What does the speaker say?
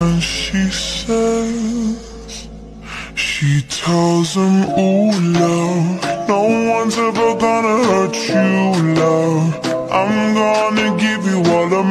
And she says, she tells him, ooh, love, no one's ever gonna hurt you, love. I'm gonna give you all of my